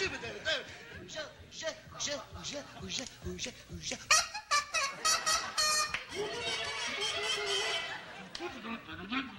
je, je, je, je, je, je, je. je.